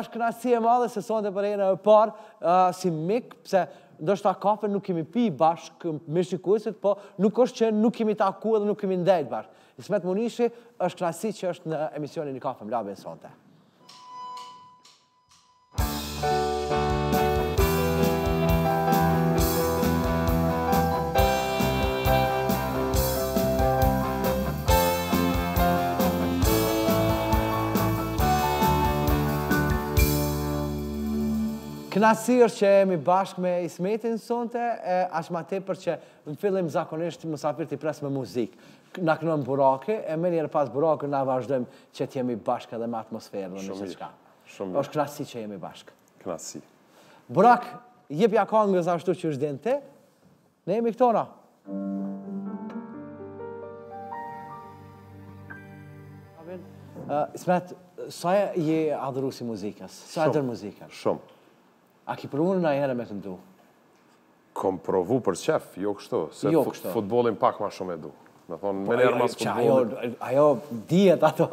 është kënaqësi e madhe se sonte për herën e parë si mik, pse ndoshta kafe nuk kemi pi bashk me shikuesit, po nuk është që nuk kemi u taku edhe nuk kemi ndejt bashk. Ismet Munishi është kënaqësi që është në emisionin Një kafe me Labin sonte. Kënaqësi është që jemi bashkë me Ismetin sonte, aq ma tepër që në fillim zakonisht musafirët i pres me muzikë. Na kënon Buraki, e menjëherë pas Burakit na vazhdojmë që të jemi bashkë edhe me atmosferën ose çka. Shumë mirë. Është kënaqësi që jemi bashkë. Kënaqësi. Burak, jepi këngës ashtu që ç'e din ti. Ne jemi këtu na. Ismet, sa je adhurues i muzikës? Sa e do muzikën? Shumë. A ki provu najherë me këndu? Kom provu për qef, jo kështu, se futbollin pak ma shumë e du. Domethonë, menjëherë mas futbollit... Ajo dihet ato,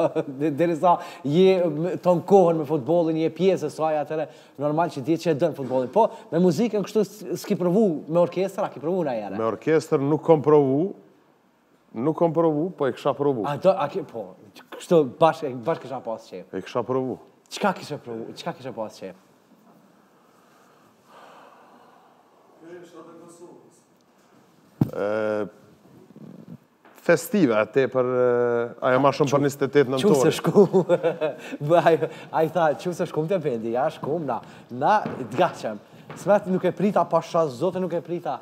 derisa je tonë kohën me futbollin, je pjesë e saj atëherë, normal që dihet që e don futbollin. Po, me muzikën kështu, s'ki provu me orkestër, a ki provu najherë? Me orkestër nuk kom provu, Nuk kom provu, po e kisha provu. A do, a ki, po, kështu bashkë, bashkë kisha pas qef. E kisha provu. Çka kisha provu, çka kisha pas qef? Festive, tepër, ajo ma shumë për 28 Nëntor. Qusë shku, a i tha, qusë shku më të vendi, ja shku më na, na, të gatshëm. Ismet nuk e prita, pasha Zotin nuk e prita.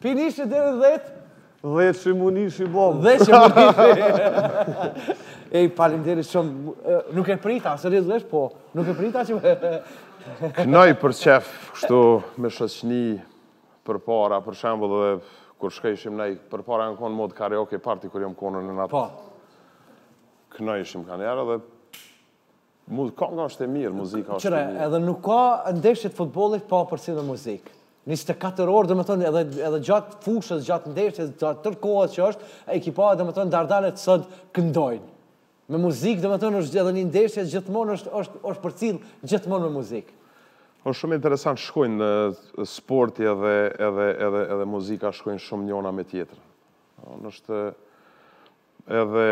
Munishi i dhetë? Dhetë Munishi bojmë. Dhetë Munishi. Ej, faleminderit shumë. Nuk e prita, së rrëzë vesh, po. Nuk e prita që më... Knoj për qef, kështu me shoqni përpara, për shembull dhe kur shkojshim nej, përpara u konë modë karaoke party, kur jam konë në natë. Po. Knojshim kanjëherë dhe Mu kanga është e mirë, muzika është e mirë. Qëre, edhe nuk ka ndeshje të futbollit pa përcjellë me muzikë. 24 orë, domethënë, edhe, edhe gjatë fushës, gjatë ndeshjes, gjatë tërë kohës që është, ekipa domethënë, Dardanët sot këndojnë. Me muzikë, domethënë, është edhe në ndeshje, gjithmonë është, është, është përcjellë, gjithmonë me muzikë. Është shumë interesant, shkojnë sporti edhe, edhe, edhe, edhe muzika, shkojnë shumë njona me tjetrën. Është edhe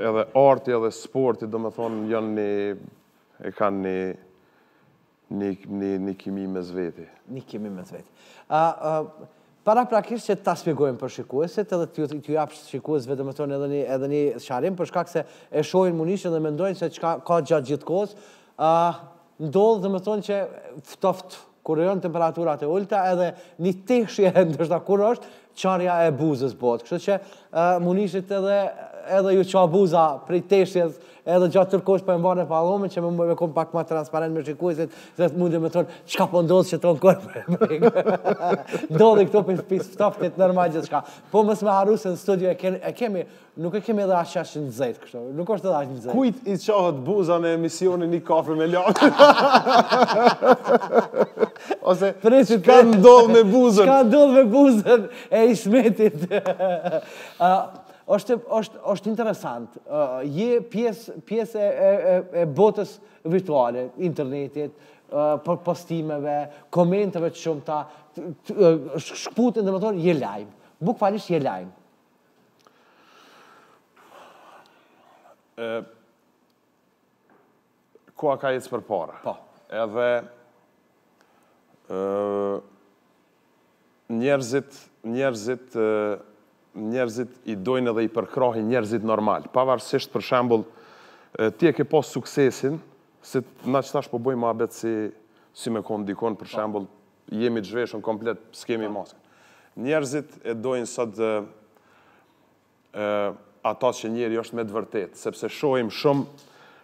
Edhe arti edhe sporti, domethënë, janë një, e kanë një, një, një, një kimi mes veti. Një kimi mes veti. A, a, paraprakisht që ta spjegojmë për shikuesit edhe t'ju t'ju japsh shikuesve domethënë edhe një edhe një sqarim për shkak se e shohin Munishën dhe mendojnë se çka ka gjatë gjithë kohës, ë ndodh domethënë që ftoft Kur janë temperaturat e ulta edhe një teshje e ndërshëta kur është, qarja e buzës bohet. Kështu që Munishit edhe edhe ju ça buza prej teshjes edhe gjatë tërë kohës po e mban pallomën që me, me, me kon pak ma transparent me shikuesit se munden me thonë çka po ndodh që ton kohën po e mban, ndodhin këto prej së ftoftit normal gjithçka po mos me harru se në studio e kemi Nuk e kemi edhe aq aq nxehtë kështu. Nuk është edhe aq nxehtë. Kujt i çahet buza në emisionin Një kafe me Labin? Ose Prej si ka ndodh me buzën. Ka ndodh me buzën e Ismetit. Ë është është është interesant. Uh, je pjesë pjesë e, e, e botës virtuale, internetit, uh, postimeve, komenteve të shumta, shkurt domethënë je lajm. Bukvalisht je lajm. Koha ka ec përpara. Po. Edhe njerëzit, njerëzit, njerëzit i dojnë edhe i përkrahin njerëzit normal. Pavarësisht për shembul, ti e ke pas suksesin, se na që tash po bojmë muhabet si, si me konë dikon, për po. shembul, Jemi të zhveshum komplet, s'kemi maska. Njerëzit e dojnë sot ata që njeri është me të vërtetë, sepse shohim shumë,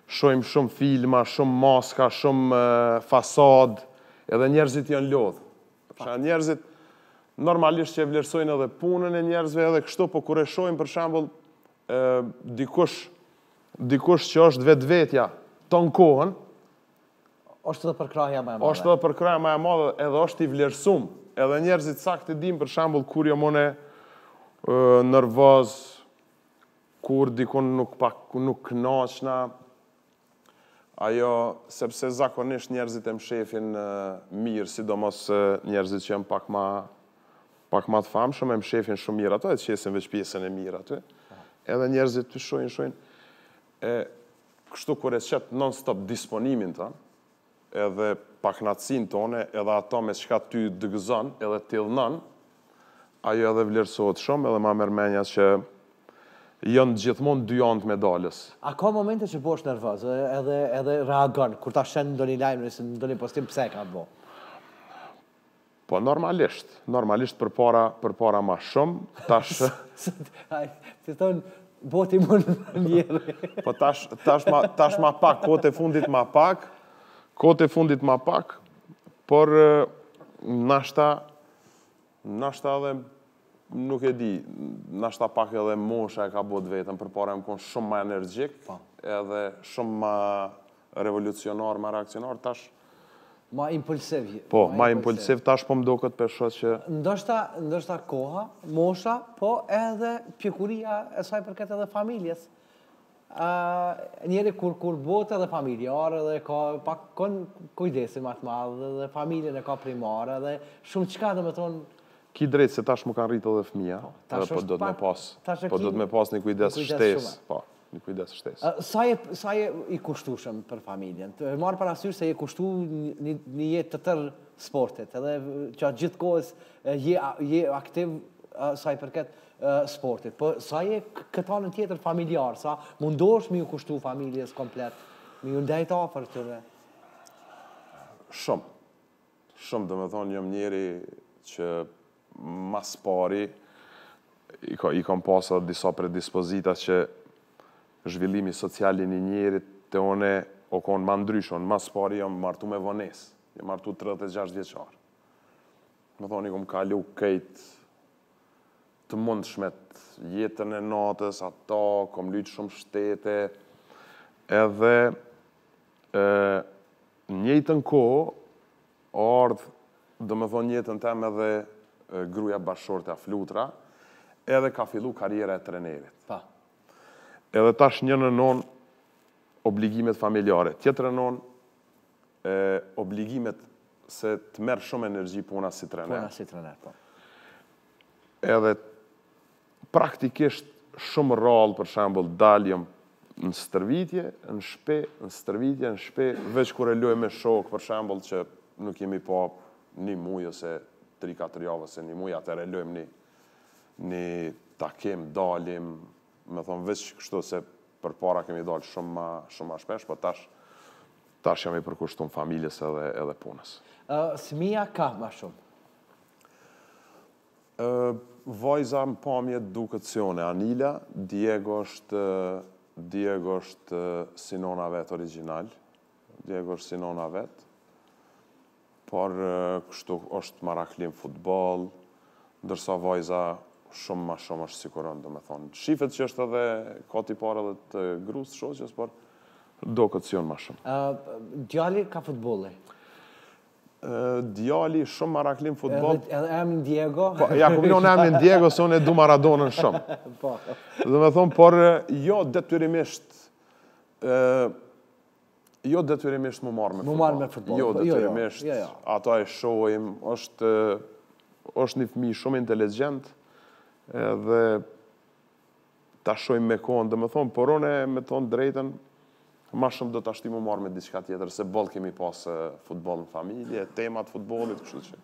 shohim shumë filma, shumë maska, shumë fasadë, edhe njerëzit janë lodh. Pra njerëzit, normalisht që e vlerësojnë edhe punën e njerëzve edhe kështu, po kur e shohim për shembull dikush dikush që është vetvetja ton kohën, Është edhe përkrahja ma e madhe. Është edhe përkrahja ma e madhe edhe është i vlerësum. Edhe njerëzit saktë e dinë për shembull kur jam unë nervoz, kur dikun nuk po, nuk kënaqna. Ajo sepse zakonisht njerëzit e mshefin mirë, sidomos njerëzit që janë pak ma pak ma të famshëm e mshefin shumë mirë ata, e qesin veç pjesën e mirë aty. Edhe njerëzit shohin, shohin. E Kështu kur e qet non stop disponimin tënd, edhe paknaqësinë tonde, edhe ata me çka ty të gëzon, edhe t'idhnon, ajo edhe vlerësohet shumë, edhe ma merr menja që jon gjithmonë dy anë të medalës. A ka momente që bohesh nervoz, edhe edhe reagon, kur ta sheh ndonjë lajm, ndonjë postim pse e ka bo? Po normalisht, normalisht përpara, përpara ma shumë, tash... Të thonë, boti më një herë. Po tash, tash, ma, tash ma pak, kohët e fundit ma pak, kohët e fundit ma pak, por nashta, nashta edhe, nuk e di, nashta pak edhe mosha e ka bo t'vetën, përpara jem konë shumë ma energjik, po. edhe shumë ma, Revolucionar, ma reakcionar, tash... Ma impulsiv. Po, ma impulsiv, tash po më do këtë pesho që... Ndoshta, ndoshta koha, mosha, po edhe pjekuria e saj për këtë edhe familjes. Njeri kur, kur bohet edhe familjar edhe ka pak kon kujdesin ma të madh edhe familjen e ka primare edhe shumëçka domethonë Ki drejt se tash më kanë rritë edhe fëmija, po, tash po do të me pas, po do të me pas një kujdes shtesë, po. Një kujdes shtesë. Sa je, sa je i kushtueshëm për familjen? Të marr parasysh se je kushtu një, një jetë të tërë sportit, edhe qatë gjithë kohës je, je aktiv sa i përket sportit. Po sa je këtë anën tjetër familjar, sa mundosh me ju kushtu familjes komplet, me ju ndejtë afër edhe? Shumë. Shumë, domethënë jam njeri që ma s'pari i ka i kam pasur disa predispozita që zhvillimi social i një njerit te unë o kon ma ndryshe, unë ma s'pari jam martu me vonesë, jam martu tridhjetë e gjashtë vjeçar. Domethonë i kom kalu krejt të mundshmet, jetën e natës, ato, kom lujt shumë shtete, edhe N'njëjtën kohë o ardhë domethënë n'jetën teme edhe gruaja bashkëshortja Flutra edhe ka fillu karriera e trenerit. Po. Edhe tash njërën anë obligimet familjare, tjetrën anë e, obligimet se të merr shumë energji puna si trener. Puna si trener, po. Edhe Praktikisht shumë rrallë për shembull dalim në stërvitje në shpi, në stërvitje në shpi, veç kur e lojmë me shokë për shembull që nuk jemi pa një muaj ose tri katër javë ose një muaj atëherë lojmë një një takim dalim, domethonë veç kështu se përpara kemi dalë shumë ma shumë ma shpesh, po tash tash jam i përkushtum familjes edhe edhe punës. Ë fëmija ka më shumë. Vajza në pamje duket si unë, Anila, Diego është, Diego është si nona vet origjinal, Diego është si nona vet, por kështu është marakli m'futboll, ndërsa vajza shumë ma shumë është sikur unë, domethënë, shifet që është edhe ka tipare edhe të grus të shoqes, por duket si unë ma shumë. Djali ka futbolli? djali shumë marakli n'futboll. Edhe emrin Diego? Po, ia kom vnu emrin Diego, se unë e du Maradonën shumë. Po. Domethënë, por jo detyrimisht, jo detyrimisht mu marrë me futboll. Mu marrë me futboll. Jo, po, jo, jo. detyrimisht, jo, jo. atë e shohim, është, është një fëmi shumë inteligent, dhe Ta shohim me kohën, domethënë, por unë me thënë t'drejtën, ma shumë do ta shtyj mu marrë me diçka tjetër, se boll kemi pas futboll në familje, temat e futbollit, kështu që.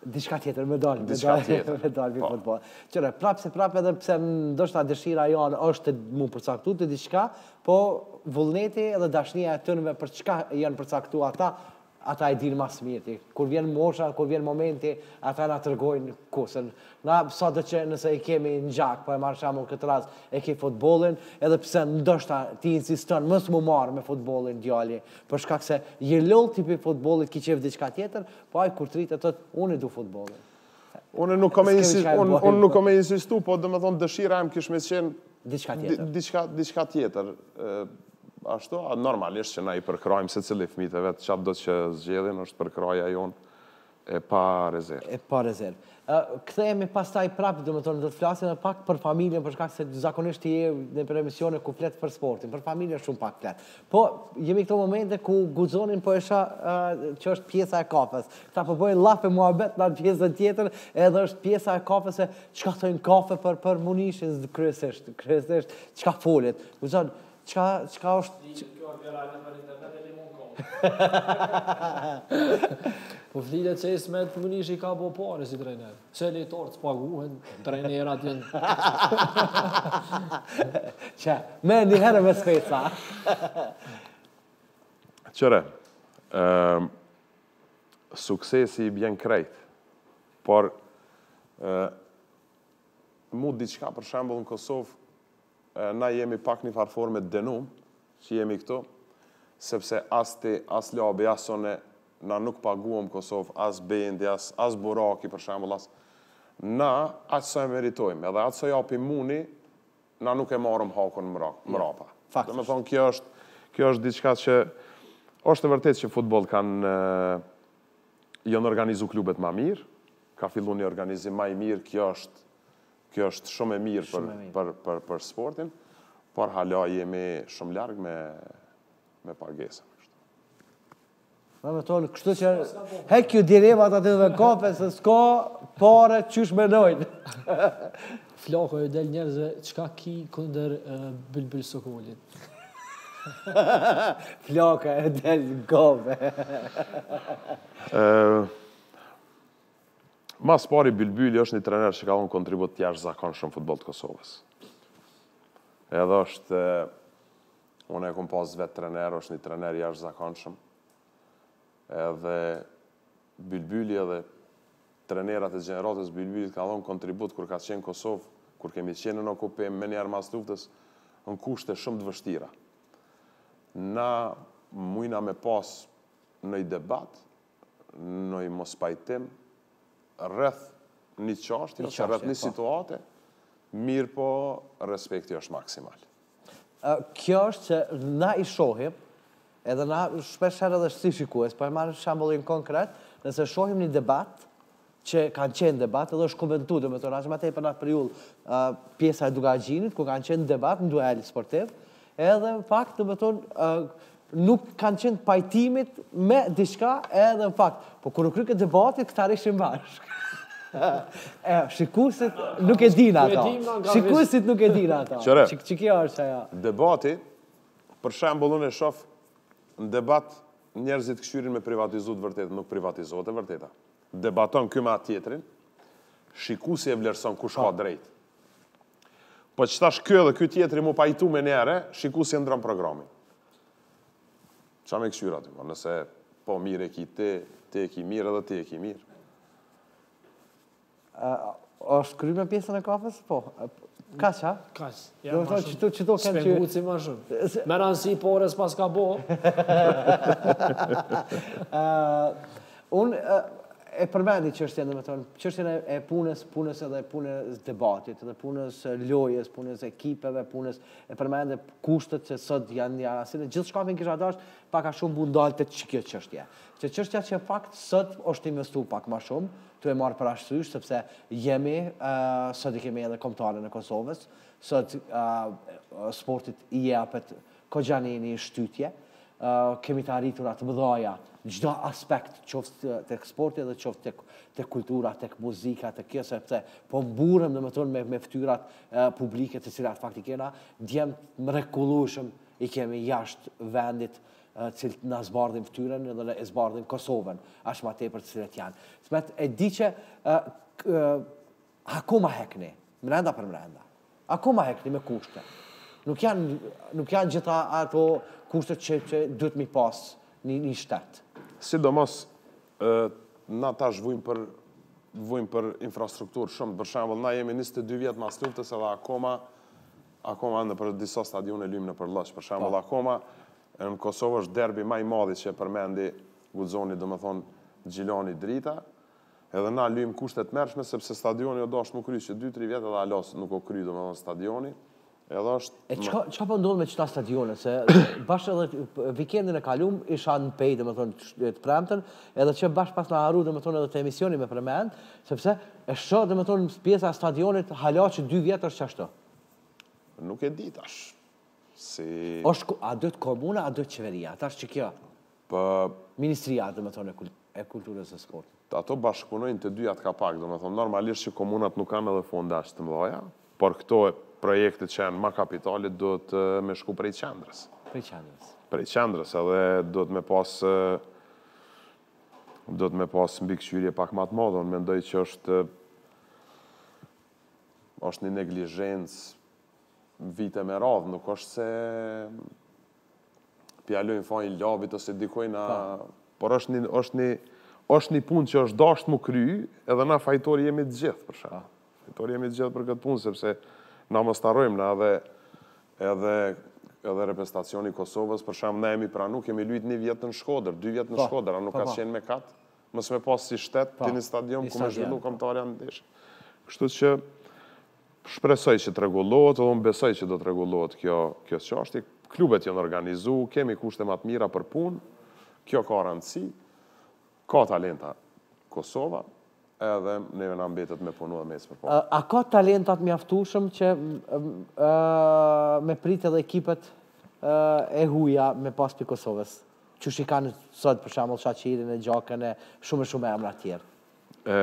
Diçka tjetër, me dalë, me dalë, me dalë me po. futboll. Kqyre, prapë se prapë edhe pse ndoshta dëshira jonë është mu përcaktu te diçka, po vullneti edhe dashnija e tyneve për çka janë përcaktu ata, Ata e dinë ma së mirti. Kur vjen mosha, kur vjen momenti, ata na tregojnë kufin. Na, sado që nëse e kemi n'gjak, po e marr shembull n'këtë rast, e ke futbollin, edhe pse ndoshta ti insiston mos mu marrë me futbollin djali, për shkak se je lodhë ti prej futbollit, ki qejf diçka tjetër, po ai kur të rritet thotë, unë e du futbollin. Unë nuk kam insistuar, unë nuk kam insistuar, po domethënë dëshira jem kish me qenë diçka tjetër. Diçka diçka tjetër. Ashtu, normalisht që na i përkrahim secili fëmijët e vet çfarëdo që zgjedhin, është përkrahja jonë e parezervë. E parezervë. Kthehemi pastaj prapë, domethënë do të flasim edhe pak për familjen, për shkak se zakonisht ti je nëpër emisione ku flet për sportin, për familjen shumë pak flet. Po, jemi këto momente ku Guzoni po e shoh që është pjesa e kafes. Këta po bëjnë llaf e muhabet në pjesën tjetër, edhe është pjesa e kafes se çka thojnë n'kafe për për Munishin kryesisht, kryesisht çka folet. Guzon, çka çka është kjo vera nëpër internet e limon kom. Po flitet se Ismet Munishi ka bo pare si trajner. Se lojtarët s'paguhen, trajnerat jenë. Që, me një herë me speca. Kqyre, ehm, suksesi i bjen krejt, por ehm, mu diçka për shembull në Kosovë, Na jemi pak një farë forme të dënum që jemi këtu, sepse as ti, as Labi, as unë na nuk paguhem Kosovë, as Bendi, as, as Buraki, për shembull, as. Na, aq sa e meritojmë, edhe aq sa japim mund, na nuk e marrim hakun mbrapa. Domethënë kjo është, kjo është diçka që është e vërtetë që n'futboll kanë, janë organizu klubet ma mirë, ka fillu një organizim ma i mirë, kjo është Kjo është shumë e mirë për, për, për, për sportin, por hala jemi shumë larg me, me pagesën. Domethonë, kështu që hec ju direkt aty në kafe, se s'ka pare qysh me nejtë. Flaka u del njerëzve, çka ki kundër uh, Bylbyl Sokolit? Flaka u del në kafe. uh, Ma s'pari Bylbyli është një trener që ka dhënë kontribut të jashtëzakonshëm në futboll të Kosovës. Edhe është unë e kam pas vetë trener, është një trener i jashtëzakonshëm. Edhe Bylbyli edhe trenerat e gjeneratës Bylbylit kanë dhënë kontribut kur ka qenë Kosova, kur kemi qenë në okupim menjëherë mas luftës në kushte shumë të vështira. Na mujna me pas noj debat, ndonjë mospajtim rreth një çështje ose rreth një po. situate, mirëpo respekti është maksimal. Kjo është se na i shohim, edhe na shpeshherë edhe si shikues, po e marr shembullin konkret, nëse shohim një debat, që kanë qenë debat, edhe është komentu, domethonë, ma te për nga ju pjesa e Dukagjinit, kur kanë qenë debat në duel sportiv, edhe në fakt, domethonë nuk kanë qenë n'pajtim me diçka edhe në fakt. Po kur u kry debati, këta rrishin bashkë. e, shikuesit nuk e din ato. Shikuesit nuk e din ato. Qëre? Që kjo është ajo? Debati, për shembull unë e shof në debat njerëzit kqyrin me privatizu të vërtetën, nuk privatizohet e vërteta. Debaton ky me atë tjetrin. Shikuesi e vlerëson kush ka drejt. Po që tash ky edhe ky tjetri me u pajtu menjëherë, shikuesi e ndrron programin. Ça me kqyrë atë, po, nëse po mirë e ki ti, ti e ki mirë edhe ti e ki mirë. A është kry me pjesën e kafes? Po. Ka çaj? Ka çaj. Ja, ma shumë. Qëto, qëto kanë që... Spengu si ma shumë. Me rëndësi po orës pas ka bo. Unë e përmendi çështjen, domethonë, çështjen e punës, punës edhe punës debatit, edhe punës lojës, punës ekipeve, punës e përmendi kushtet që sot janë një arasin, e gjithë çka, kisha dashtë pak a shumë me u ndal te kjo çështje. Që çështja që fakt sot është investu pak ma shumë, tu e marrë parasysh sepse jemi, sot i kemi edhe kombëtaren e Kosovës, sot sportit i jepet goxha një shtytje, kemi të arritura të mëdhaja, çdo aspekt, qoftë te sporti dhe qoftë te kultura, te muzika, te kjo, sepse po mburremi domethonë me ftyrat publike të cilat fakt i kena, djem të mrekullueshëm i kemi jashtë vendit, cilët na zbardhin ftyren dhe na e zbardhin Kosovën, ashtë ma tepër të cilët janë. Smet, e di që akoma hekni, mrenda për mrenda, akoma hekni me kushte. Nuk janë, nuk janë gjitha ato kushtet që, që duhet me i pas një, një shtet. Sidomos, na tash vujmë po vujmë për infrastrukturë shumë. Për shembull, na jemi 22 vjet mas luftës edhe akoma Akoma nëpër disa stadione lujmë nëpër lloç. Për shembull, akoma në Kosovë është derbi më i madhi që e përmendi Guxoni, domethënë Gjilani-Drita. Edhe na lujmë n'kushte tmerrshme sepse stadioni o dashtë mu kry që dy tri vjet edhe hala nuk o kry domethënë stadioni. Edhe është E çka çka po ndodh me këta stadione se bash edhe vikendin e kalum isha në Pejë domethënë të premten edhe që bash pashë pa harru domethënë edhe te emisioni me përmend sepse e shoh domethënë pjesa e stadionit hala që dy vjet është ashtu. Nuk e di tash. Si... Oshtë, a te komuna, a te qeveria? Tash që kjo? Për... Ministria, domethënë, e kulturës e sportit. Ato bashkëpunojnë të dyja nga pak, domethënë, normalisht që komunat nuk kanë edhe fonde aq të mdhaja, por këto projekte që janë ma kapitale duhet me shku prej qendrës. Prej qendrës. Prej qendrës, edhe duhet me pas duhet me pas mbikëqyrje pak ma të madhe, unë mendoj që është Është një neglizhencë vite me radhë, nuk është se po ia lojmë fajin Labit ose dikujt na... Po. Por është një, është një, është një punë që është dashtë m'u kry, edhe na fajtorë jemi të gjithë, për shembull. Po. Fajtorë jemi të gjithë për këtë punë, sepse na mos t'harrojmë, na edhe, edhe, edhe reprezentacioni i Kosovës, për shembull, na jemi pranu, kemi lujtë një vjet në Shkodër, dy vjet në po. Shkodër, a nuk po, ka qenë mëkat? Mos me pas si shtet, po, një stadion ku me zhvillu po. komtarja një ndeshje. Kështu që shpresoj që të rregullohet, dhe unë besoj që do të rregullohet kjo, kjo çashtje. Klubet janë organizu, kemi kushte ma të mira për punë, kjo ka rëndësi, ka talenta Kosova, edhe neve na mbetet me punu dhe mesë për po. A ka talenta t'mjaftushëm që me pritë edhe ekipet e huja me pas prej Kosovës? Qysh i kanë sot për shembull Shaqirin e Xhakën e shumë e shumë emra tjerë. E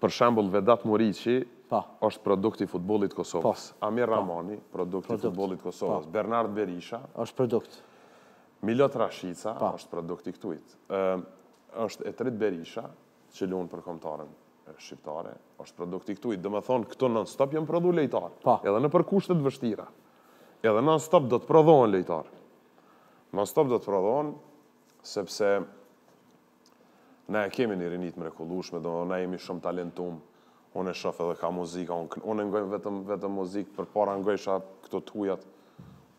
për shembull Vedat Muriqi po. është produkt i futbollit të Kosovës. Po. Amir po. Rrahmani, po. produkt i futbollit të Kosovës. Po. Bernard Berisha. Është produkt. Milot Rashica po. është produkt i këtuhit. Ë është Etrit Berisha, që luan për kombëtaren shqiptare, është produkt i këtuhit. Domethonë këtu non stop janë prodhu lojtar. Po. Edhe nëpër kushte të vështira. Edhe non stop do të prodhohen lojtar. Non stop do të prodhon sepse na e kemi një rini të mrekullueshme, domethënë na jemi shumë talentum. Unë e shoh edhe ka muzika, unë unë ngoj vetëm vetëm muzikë, përpara ngojsha këto të hujat,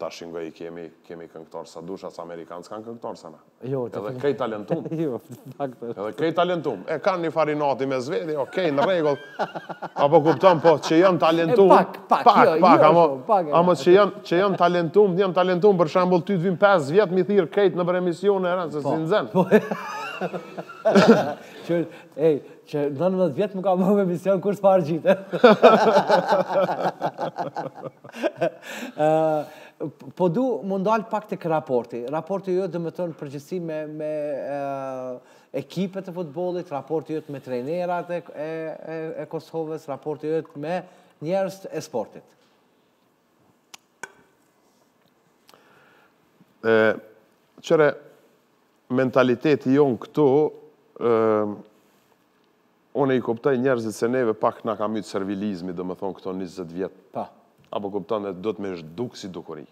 tash i ngoj, kemi, kemi këngëtarë sa dush, as amerikanë s'kanë këngëtarë sa na. Jo, të Edhe krejt talentum. Jo, fakt. Edhe krejt talentum. E kanë një farë inati mes veti, okay, në rregull. Apo kupton po që janë talentum. Pak, pak, pak, jo, pak, jo, pak, jo, amo që janë që janë talentum, janë talentum për shembull ty të vin 5 vjet me i thirr krejt nëpër emisione, arsye se po s'i nxen. Po. Që ej, që 19 vjet me e ba me emision kur s'farë gjitë. po du me dal pak te raporti. Raporti jot domethënë në përgjithësi me, me Ekipet e futbollit, raporti jot me trajnerat e Kosovës, raporti jot me njerëz e sportit. Kqyre, mentaliteti jonë këtu, unë i kuptoj njerëzit se neve pak na ka mytë servilizmi, domethon këto 20 vjetë, apo kupton edhe dohet me u zhduk si dukuri.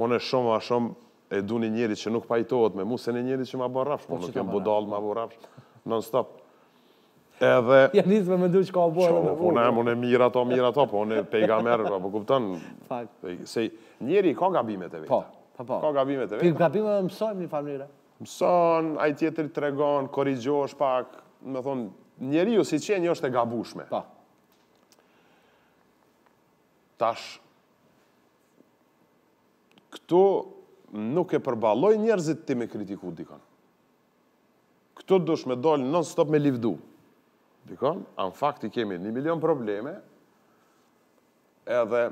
Unë shumë ma shumë E du një njeri që nuk pajtohet me mu, se një njeri që ma bo rafsh, po, po nuk jam budall, ma bo rafsh, non stop. Edhe... Ja nisë me mendu çka po bo edhe me mu. Po ne, mu ne mira ta, mira ta, po ne pejga merë, apo kupton. Fakt. Se njeri i ka gabimet e vetë. Po, po, po. Ka gabimet e vetë. Prej gabimeve mësojmë një familje. Mson, ai tjetri tregon, korrigjohesh pak, domethon, njeriu si qenie është e gabushme. Po. Tash, Këtu nuk e përballojn njerëzit ti me kritiku dikon. Këtu dush me dalë non stop me livdu. Dikon, a në fakt i kemi një milion probleme, edhe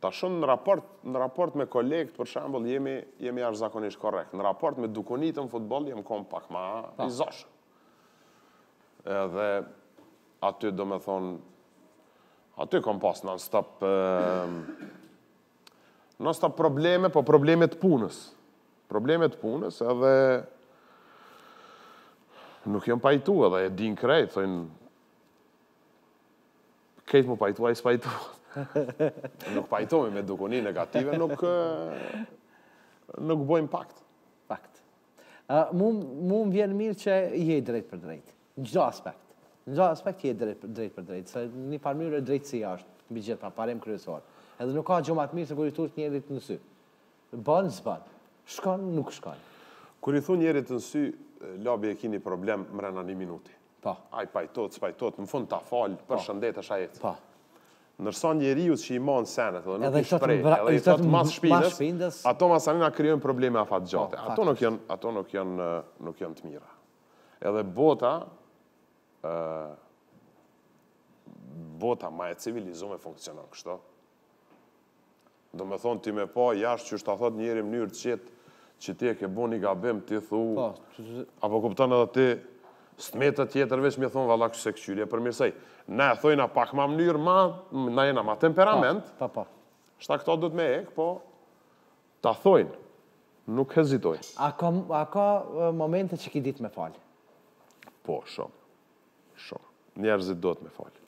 tash unë në raport, në raport me kolegët, për shembull, jam, jam jashtëzakonisht korrekt. Në raport me dukuritë n'futboll, jam kon pak ma i zoshëm. Edhe aty domethon, Aty kam pas non stop ehm, non stop probleme, po probleme të punës. Probleme të punës edhe nuk jan pajtu edhe e din krejt, thojnë krejt m'u pajtu, ai s'pajtu. Nuk pajtohemi me dukuri negative, nuk nuk bojmë pakt. Pakt. Uh, mu, mu më vjen mirë që je drejtpërdrejt. Në çdo aspekt. Në çdo aspekt je e drejtë, drejtpërdrejt, se në një farë mënyre drejtësia është mbi gjithë, pra parim kryesor. Edhe nuk ka gjë më të mirë se kur i thuash njërit në sy. Bën, s'bën. Shkon, nuk shkon. Kur i thua njërit në sy, ndoshta e ki një problem mrena një minuti. Po. Ai pajtohet, s'pajtohet, në fund ta fal, përshëndetesh e ec. Po. Ndërsa njeriu që i mban senet dhe nuk i shpreh, edhe i thotë mas shpinës, ato masanej krijojnë probleme afatgjate. Ato nuk janë, ato nuk janë, nuk janë të mira. Edhe bota, bota ma e civilizume funksionon kështu. Domethënë ti me pa jashtë që është ta thot njeri n'mënyrë t'qetë që ti e ke bo një gabim, ti thu... Po, apo kuptan edhe ti, s'të met tjetër veç me thonë valla qysh është e kqyri e përmirësoj. Na e thojna pak ma mënyrë, ma, na jena ma temperament. Po, po, po. Kështu këto duhet me hek, po, Ta thojnë, nuk hezitojnë. A ka, a ka momente që ki dit me falë? Po, shumë. Shumë. Njerëzit duhet me falë.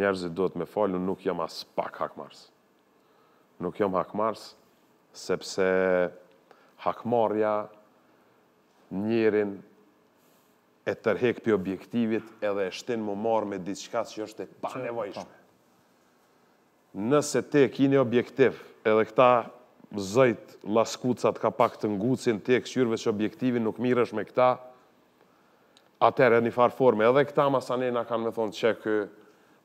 Njerëzit duhet me falë, unë nuk jam aspak hakmarrës. Nuk jam hakmarrës, sepse hakmarrja njerin e tërhek pi objektivit edhe e shtin m'u marrë me diçka që është e panevojshme. Nëse ti e ki një objektiv edhe këta zojt llaskucat ka pak të ngucin ti e kqyr veç objektivin nuk miresh me këta atëherë n'një far forme edhe këta masanej na kanë me thonë qe ky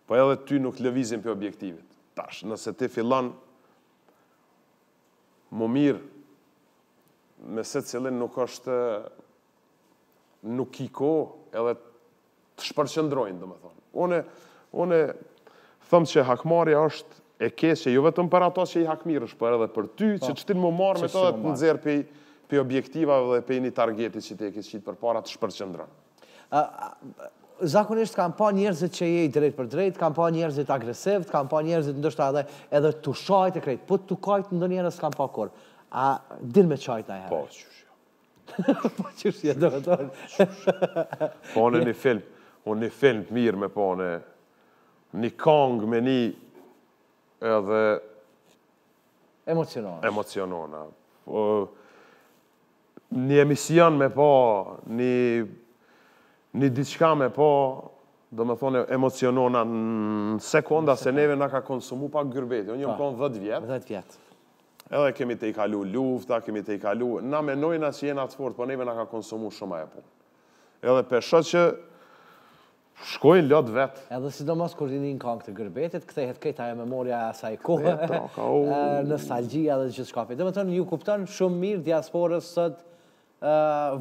po edhe ty nuk t'lëvizin pi objektivit tash nëse ti fillon m'u marr me secilin nuk është nuk ki kohë edhe të shpërqendrojnë, domethënë. Unë unë them që hakmarrja është e keqe, jo vetëm për atë që i hakmiresh, por edhe për ty, po, që që ti me u marrë me të dhe të nxjerr pi, pi objektivave dhe pi një targeti që ti e ke qit përpara të shpërqendron. Zakonisht t'kam pa njeri që je i drejtpërdrejtë, t'kam pa njeri agresiv, t'kam pa njeri ndoshta edhe, edhe tu sha e krejt, po tu kajt ndër njerëz s'kam pa kurrë. A din me qajt naj herë? Po, qysh jo. Po qysh jo domethënë Po në një film, n'një film të mirë me pa në një kang me ni edhe... Emocionon. Emocionona. Po, një emision me pa, një, një diçka me pa, domethënë emocionona në sekonda, se neve na ka konsumu pak gurbeti. Unë jom konë 10 vjet. 10 vjet. Edhe kemi tejkalu lufta, kemi tejkalu, na menojna që jena të fort, po neve na ka konsumu shumë ajo punë. Edhe për çato shkojnë lot vet. Edhe sidomos kur i nin kangët e gurbetit, kthehet krejt ajo memoria e asaj kohe, nostalgjia dhe gjithçka. Domethënë ia kupton shumë mirë diasporës sot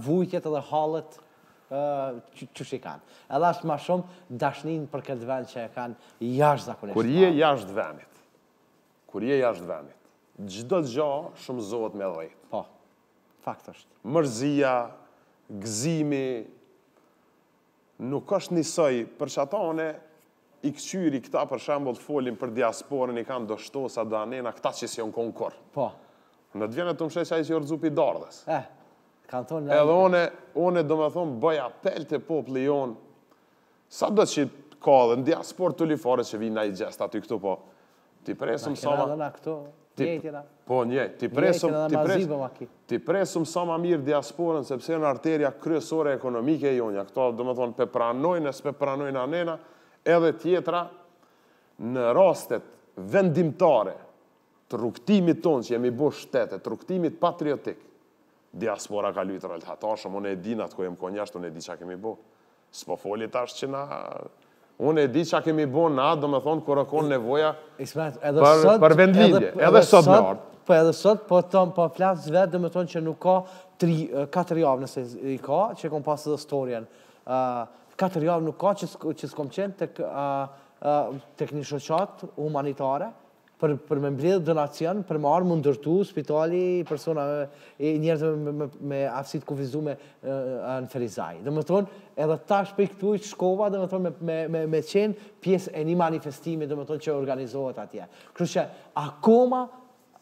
vujtjet edhe hallet qysh i kanë. Edhe asht ma shumë dashninë për këtë vend që e kanë jashtëzakonisht. Kur je jashtë vendit, Kur je jashtë vendit, çdo gjë shumëzohet me dhjetë. Po. Fakt është. Mërzia, gëzimi nuk është nisoj për çata une i këqyri këta për shembull folin për diasporën i kanë do shtosa do anëna këta që s'jon kon kurr. Po. Le të vjen të më sheh ai që u rrxu pi dardhës. Eh. Kan thonë. Edhe unë unë domethën boj apel te populli jon Sa do që ka edhe në diaspor tulifare që vijnë naj gjest aty këtu, po ti presëm sa ma... Na këtu, njëtjena. Po një, t'i presëm, t'i presëm, t'i presëm sa ma mirë diasporën, sepse janë arteria kryesore ekonomike e jonja, këto domethonë pe pranojnë, e s'pe pranojnë anëna, edhe tjetra në rastet vendimtare të rrugëtimit tonë që jemi bo shtet, të rrugëtimit patriotik, Diaspora ka lujt rol t'hatarshëm, unë e di n'atë kohë jam kon jashtë, unë e di ça kemi bo. S'po foli tash që na Unë e di ça kemi bo na, domethënë kur kon nevoja për vendlindje, edhe sot me ardhë. Po edhe sot, po të po flasë vetë, domethonë që nuk ka 3 4 javë nëse i ka, që e kom pasë dhe storjen. 4 javë nuk ka që s'kom qenë tek një shoqatë humanitare, për për me mbledh donacion për me mujt m'u ndërtu spitali i personave i njerëzve me, me, me aftësi të kufizume në Ferizaj. Domethën edhe tash prej këtu shkova domethën me me me me qen pjesë e një manifestimi domethën që organizohet atje. Kështu që akoma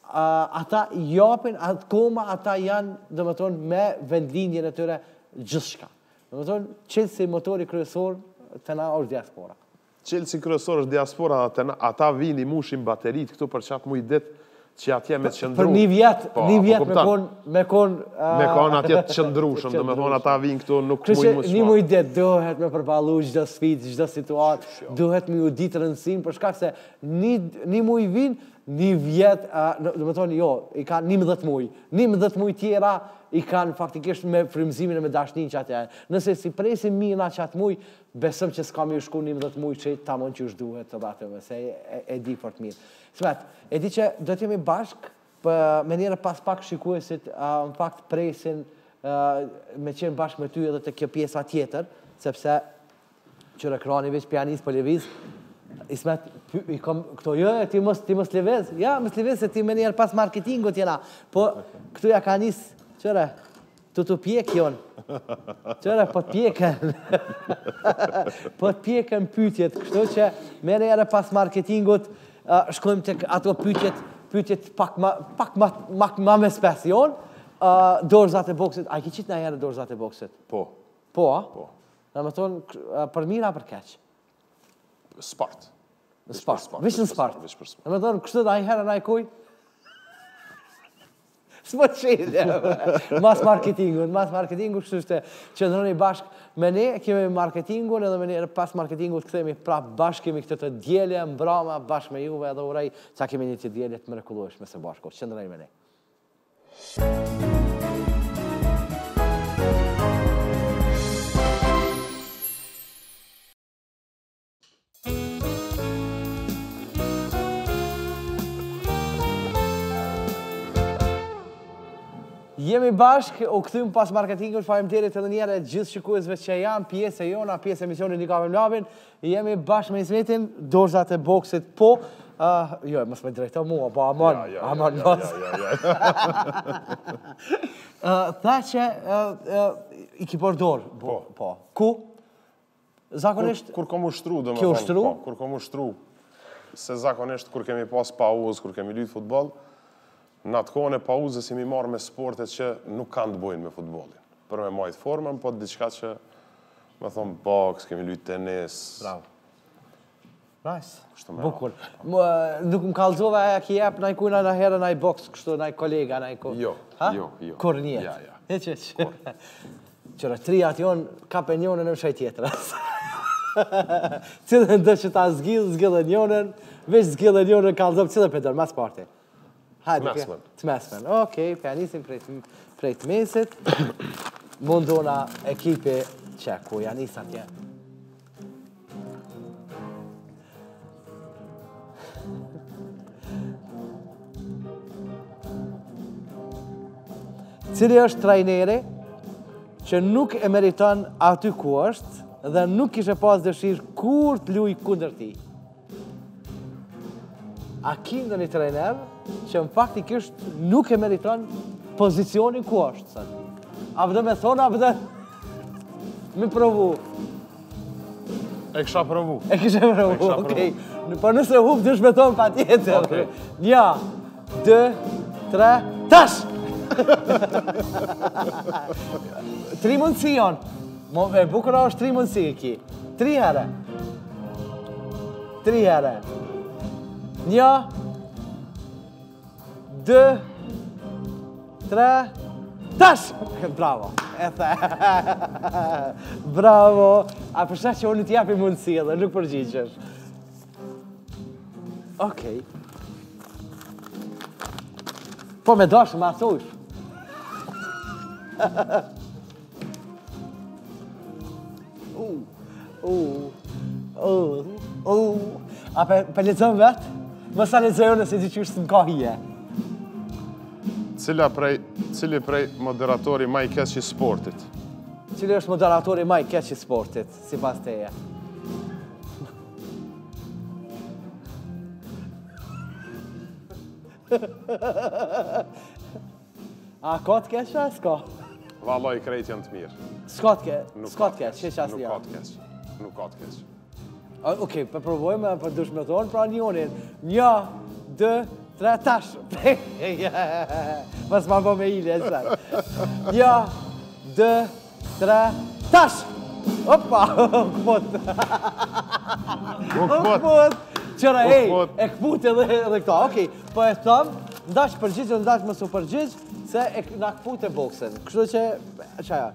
a, ata japin akoma ata janë domethën me vendlindjen e tyre gjithçka. Domethën çelësi motori kryesor te na është diaspora. Çelësi kryesor është diaspora dhe ata vijnë i mushin bateritë këtu për çat muj ditë që atje me qëndru. Për një vjet, po, një vjet me kon me kon me kon atje të qëndrushëm, domethënë ata vijnë këtu nuk mund të shkojnë. Kështu një muj ditë duhet me përballu çdo sfidë, çdo situatë, duhet me ju ditë rëndësinë për shkak se një një muj vijnë, një vjet, domethënë jo, i kanë 11 muj. 11 muj tjera i kanë faktikisht me frymëzimin e me dashninë që atje. Nëse s'i presim mirë na çat muj, Besoj që s'ka mi u shku një mëdhët mujë që i tamon që është duhet të dhatë me se e di për të mirë. Ismet, e di që do t'jemi bashkë, për menjëherë pas pak shikuesit, në fakt presin me qenë bashkë me ty edhe të kjo pjesa tjetër, sepse që në krani veç pianis për po leviz, Ismet, i kom, këto jo, ti mos, ti mos lëviz, ja, mos lëviz, se ti menjëherë pas marketingut tjena, po, këtu ja ka njës, qe, Të të pjek jonë. Qe, po të pjekin. Po të pjekin pytjet. Kështu që, menjëherë pas marketingut, shkojmë te ato pytjet, pytjet pak ma, pak ma, ma, ma me spesion, dorzat e boksit. A i ki qitë najherë dorzat e boksit? Po. Po, a? Po. Domethonë, për mirë a, për keq? Sport. Sport. Veç në sport. Veç për sport. Domethonë, kështu dhe a i herë në a i kujë? S'po qile, mas marketingut, mas marketingut, kështu që qëndroni bashkë me ne, kemi marketingun edhe menjëherë pas marketingut kthehemi prapë bashkë, kemi këtë të diele mbrama bashkë me juve edhe uroj ta kemi një të diele të mrekullueshme së bashku, qëndroni me ne. Jemi bashkë, u kthym pas marketingut, faleminderit edhe njëherë gjithë shikuesve që janë pjesë e jona, pjesë e emisionit Një kafe me Labin, jemi bashkë me Ismetin, dorzat e boksit, po, uh, jo, mos m'i drejto mua, po, aman, ja, ja, aman, ja, ja, ja, ja, ja. Tha që, uh, uh, i ki përdorë, po, po, ku? Zakonisht... Kur kom ushtru, domethonë... Ki ushtru? Po, kur kom ushtru, se zakonisht kur kemi pas pauzë, kur kemi lujtë futboll, në atë kohën e pauzës jemi marrë me sporte që nuk kanë të bojnë me futbollin. Për me majtë formën, po diçka që, domethonë, boks, kemi lujtë tenis. Bravo. Nice. Kështu më. Bukur. Nuk më kallzove a ja ki jep najkujna najherë naj boks kështu naj kolege najkun. Jo. Ha? Jo, jo. Kurrnjo. Ja, ja. Hiç hiç. Qe tri atë jonë kape njonën në shaj tjetër. Cilën do ti ta zgjidh, zgjidhe njonën, veç zgjidhe njonën kallzo cilën pe do ma s'pari. Hajde, të mesmen. Të mesmen, okej, po ja nisim prej të mesit. Mundona ekipi që ku ja nis atje. Cili është trajneri që nuk e meriton aty ku është dhe nuk kishe pas dëshirë kurrë të lujë kundër tij? A ki ndonjë trener që faktikisht nuk e meriton pozicionin ku është, sot? A po do me thonë, a po do me provu? E kisha provu. E kisha provu, okej. Po nëse hup duhesh me thonë patjetër. Okej. Nja, dy, tre, tash! Tri mundësi jon. Ma e bukura është tri mundësi i ki. Tri herë. Tri herë. Një. Dy. Tre. Tash! Bravo. E the. Bravo. A po sheh që unë t'japi mundësi edhe, nuk përgjigjesh. Okej. Po me dashë, ma thush. A pe, pe lexon vet? Mos e lexo se s'di qysh s'më ka hije. Cila prej, cili prej moderatori ma i keq i sportit? Cili është moderatori ma i keq i sportit, sipas teje? Ha ha ha ha ha! A ka të keq, a s'ka? Vallahi krejt janë të mirë. S'ka të keq, s'ka të keq, keq asnjë. Nuk ka të keq, nuk ka të keq. Okej, po e provojmë, po duhesh me thonë, prap njonin. Një, dy, tre, tash. Pas ma bo me ili, e zërë. Një, dy, tre, tash. Tre, tash! Opa, u këput! U këput! Kqyre, ej, e këpute edhe këta, okej, po e thom, n'dash përgjigju, n'dash mos u përgjigj, se na e këpute boksin. Kështu që, qajo,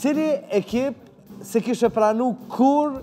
cili ekip s'e kishe pranu kurrë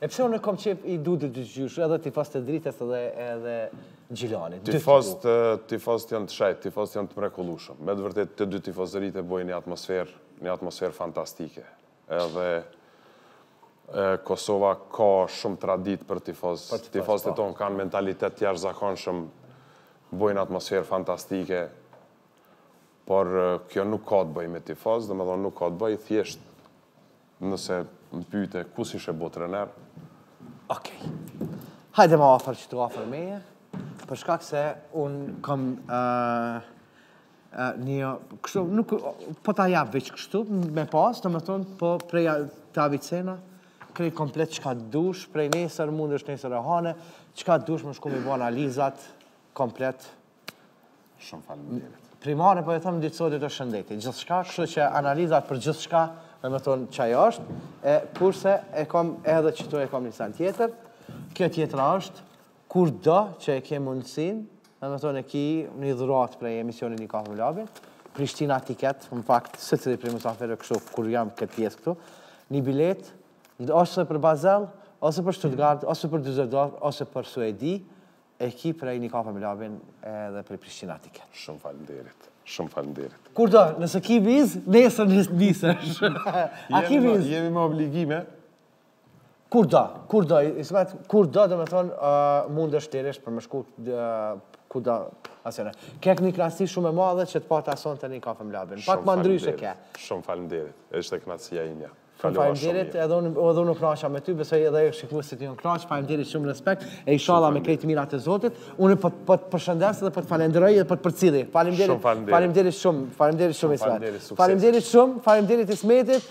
E pse unë kom qef i du të gjithë, edhe tifozët e Dritës edhe edhe Gjilanit. Tifozët, tifozët janë të shenjtë, tifozët janë të mrekullushëm. Me të vërtetë të dy tifozeritë bojnë një atmosferë, një atmosferë fantastike. Edhe Kosova ka shumë traditë për tifozë. Tifozët po tonë kanë mentalitet të jashtëzakonshëm, bojnë një atmosferë fantastike. Por kjo nuk ka të bëjë me tifozë, domethonë nuk ka të bëjë, thjesht Nëse më pyte ku s'ishe bo trener? Okej. Hajde ma afër qetu afër meje, për shkak se un kam një kështu nuk po ta jap veç kështu me pas, domethënë po prej te Avicena krejt komplet çka dush, prej nesër mundesh nesër e hane, çka dush me shku me bo analizat komplet Shumë faleminderit. Primare po e them ditë sot shëndeti, gjithçka, kështu që analizat për gjithçka, domethonë që ajo është, e kurse e kom edhe që tu e kom nisën tjetër, kjo tjetra është, kurdo që e ke mundësinë, domethonë e ki një dhuratë prej emisionit Një kafe me Labin, Prishtina Tiket, në fakt, secili prej musafirëve kështu, kur jam këtë pjesë këtu, një biletë, ose për Bazel, ose për Stuttgart, ose për Düsseldorf, ose për Suedi, E ki prej Një kafe me Labin edhe prej Prishtina Tiket. Shumë faleminderit, shumë faleminderit. Kurdo, nëse ki vizë, nesër nisesh. A ki vizë? Jemi me obligime. Kurdo, kurdo, Ismet, kurdo domethonë, uh, mund është të për me shku uh, kudo, asajde. Ke knaqsi shumë e madhe që të pata sonte n'Një kafe me Labin. Pak ma ndryshe ke. Shumë faleminderit, është knaqsi e imja. Faleminderit, edhe unë edhe u kënaqa me ty, besoj edhe shikuesit janë kënaq. Faleminderit shumë respekt. E inshallah me krejt t'mirat e Zotit. Unë po po të përshëndes dhe po të falenderoj dhe po të përcilli. Faleminderit. Faleminderit shumë. Faleminderit shumë Ismet. Faleminderit shumë. Faleminderit Ismetit.